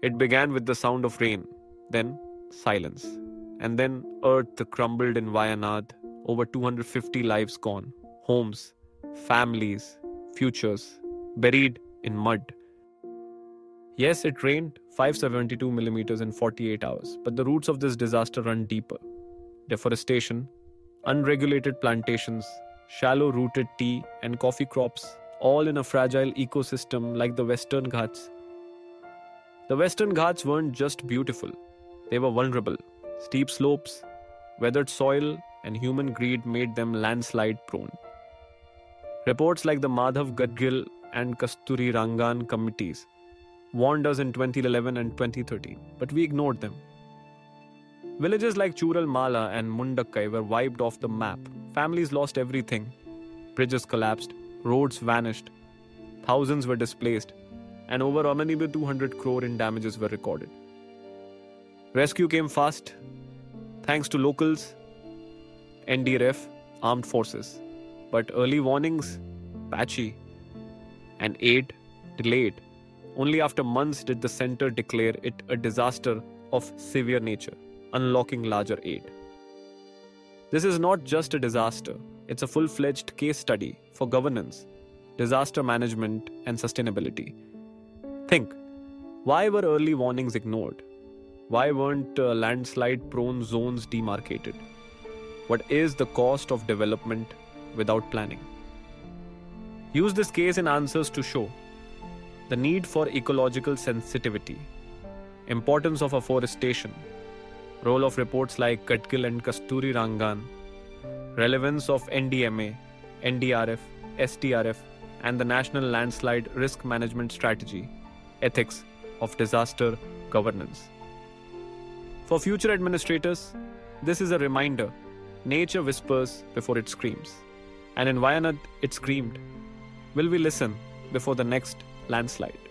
It began with the sound of rain, then silence, and then earth crumbled in Wayanad, over 250 lives gone, homes, families, futures, buried in mud. Yes, it rained 572 millimeters in 48 hours, but the roots of this disaster run deeper. Deforestation, unregulated plantations, shallow rooted tea and coffee crops, all in a fragile ecosystem like the Western Ghats. The Western Ghats weren't just beautiful, they were vulnerable. Steep slopes, weathered soil, and human greed made them landslide prone. Reports like the Madhav Gadgil and Kasturirangan committees warned us in 2011 and 2013, but we ignored them. Villages like Chooralmala and Mundakkai were wiped off the map. Families lost everything. Bridges collapsed, roads vanished, thousands were displaced, and over 200 crore in damages were recorded. Rescue came fast, thanks to locals, NDRF, armed forces. But early warnings, patchy, and aid delayed. Only after months did the center declare it a disaster of severe nature, unlocking larger aid. This is not just a disaster, it's a full fledged case study for governance, disaster management, and sustainability. Think why were early warnings ignored? Why weren't uh, landslide prone zones demarcated? What is the cost of development without planning? Use this case in answers to show the need for ecological sensitivity, importance of afforestation, role of reports like Gadgil and Kasturirangan, relevance of NDMA, NDRF, SDRF, and the National Landslide Risk Management Strategy, ethics of disaster governance. For future administrators, this is a reminder nature whispers before it screams. And in Wayanad, it screamed. Will we listen before the next landslide.